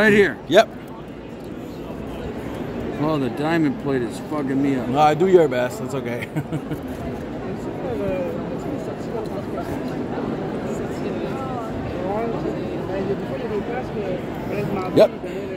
Right here. Yep. Oh, the diamond plate is fucking me up. No, I do your best. That's okay. Yep.